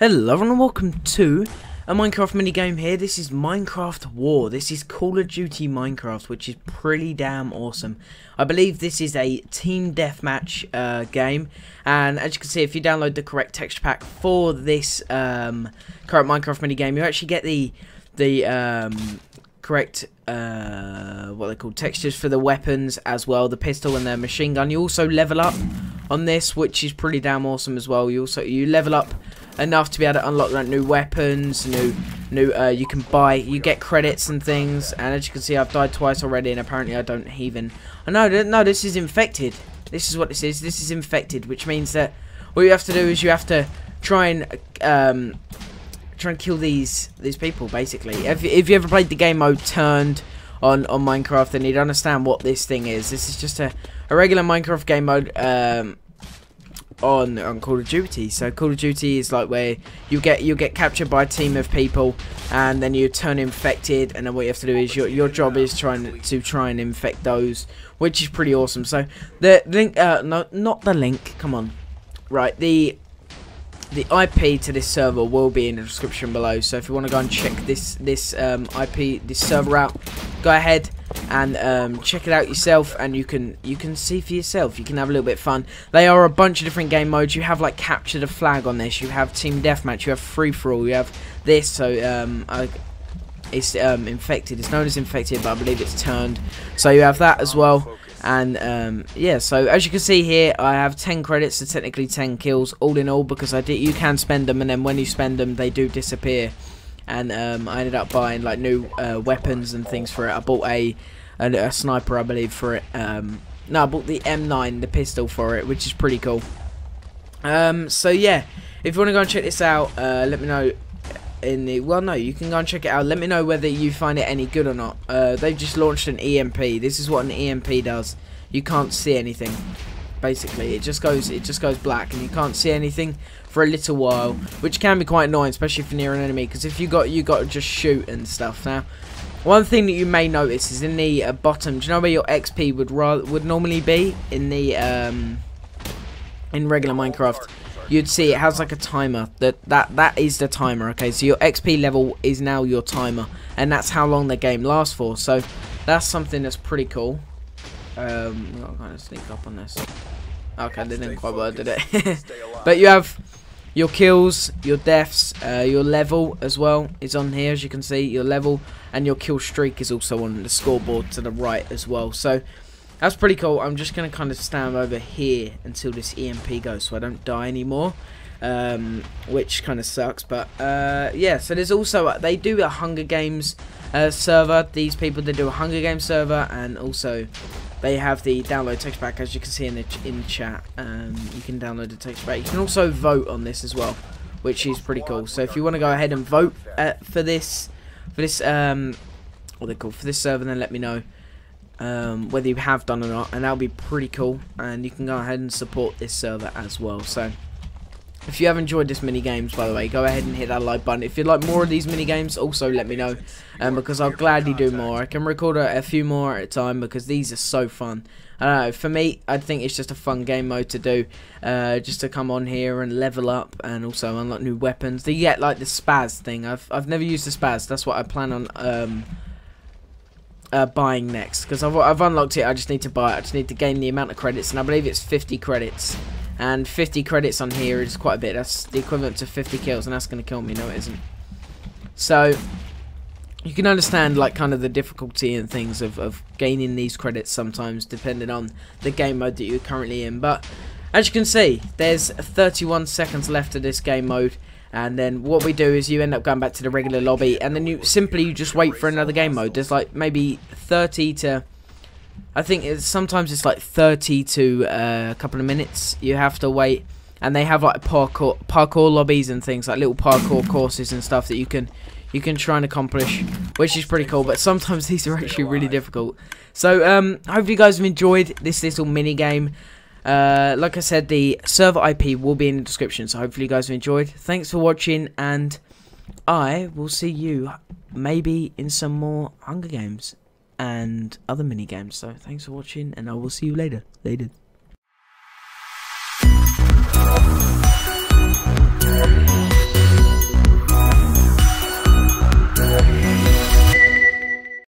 Hello everyone and welcome to a Minecraft minigame here. This is Minecraft War. This is Call of Duty Minecraft, which is pretty damn awesome. I believe this is a team deathmatch uh, game, and as you can see, if you download the correct texture pack for this um, current Minecraft minigame, you actually get the the um, correct uh, what they call textures for the weapons as well, the pistol and the machine gun. You also level up on this, which is pretty damn awesome as well. You also you level up enough to be able to unlock like new weapons, new new uh, you can buy, you get credits and things. And as you can see, I've died twice already, and apparently I don't even. Oh, no, no, this is infected. This is what this is. This is infected, which means that all you have to do is you have to try and um, try and kill these these people. Basically, if if you ever played the game mode turned on on Minecraft, then you'd understand what this thing is. This is just a a regular Minecraft game mode. Um, on on Call of Duty. So Call of Duty is like where you get you get captured by a team of people, and then you turn infected, and then what you have to do is your your job is trying to try and infect those, which is pretty awesome. So the link, uh, no, not the link. Come on, right the. The IP to this server will be in the description below, so if you want to go and check this this um, IP this server out, go ahead and um, check it out yourself and you can you can see for yourself. You can have a little bit of fun. They are a bunch of different game modes. You have like capture the flag on this. You have team deathmatch. You have free for all you have this. So um, I, it's um, infected. It's known as infected but I believe it's turned. So you have that as well. And um, yeah so as you can see here I have 10 credits so technically 10 kills all in all because I did you can spend them and then when you spend them they do disappear and um, I ended up buying like new uh, weapons and things for it. I bought a, a, a sniper, I believe, for it. Um, no, I bought the M9, the pistol for it, which is pretty cool. Um, so yeah, if you want to go and check this out, uh, let me know in the well no you can go and check it out let me know whether you find it any good or not uh, they've just launched an EMP this is what an EMP does you can't see anything basically it just goes it just goes black and you can't see anything for a little while, which can be quite annoying, especially if you're near an enemy, because if you got you got to just shoot and stuff. Now, one thing that you may notice is in the uh, bottom. Do you know where your XP would rather would normally be in the um, in regular Minecraft? You'd see it has like a timer. That that that is the timer. Okay, so your XP level is now your timer, and that's how long the game lasts for. So that's something that's pretty cool. Um, I'll kind of sneak up on this. Okay, they didn't quite work, did it? but you have your kills, your deaths, uh, your level as well is on here, as you can see. Your level and your kill streak is also on the scoreboard to the right as well. So that's pretty cool. I'm just going to kind of stand over here until this EMP goes so I don't die anymore. Um, which kind of sucks. But uh, yeah, so there's also, they do a Hunger Games uh, server. These people, they do a Hunger Games server and also they have the download text pack as you can see in the in chat. Um, you can download the text pack you can also vote on this as well which is pretty cool. So if you want to go ahead and vote uh, for this for this um what they call for this server then let me know um, whether you have done or not and that'll be pretty cool. And you can go ahead and support this server as well. So if you have enjoyed this mini games, by the way, go ahead and hit that like button. If you'd like more of these mini games, also let me know, um, because I'll gladly do more. I can record a, a few more at a time because these are so fun. Uh, for me, I think it's just a fun game mode to do, uh, just to come on here and level up and also unlock new weapons. You get like the spaz thing. I've I've never used the spaz. That's what I plan on um, uh, buying next because I've I've unlocked it. I just need to buy it. I just need to gain the amount of credits, and I believe it's 50 credits. And 50 credits on here is quite a bit. That's the equivalent to 50 kills, and that's going to kill me. No, it isn't. So, you can understand, like, kind of the difficulty and things of, of gaining these credits sometimes, depending on the game mode that you're currently in. But, as you can see, there's 31 seconds left of this game mode. And then what we do is you end up going back to the regular lobby, and then you simply you just wait for another game mode. There's like maybe 30 to I think it's sometimes it's like 30 to uh, a couple of minutes you have to wait. And they have like parkour parkour lobbies and things like little parkour courses and stuff that you can you can try and accomplish which is pretty cool but sometimes these are actually really difficult. So um I hope you guys have enjoyed this little mini game. Uh, like I said the server IP will be in the description so hopefully you guys have enjoyed. Thanks for watching and I will see you maybe in some more Hunger Games and other mini games. So thanks for watching, and I will see you later. Later.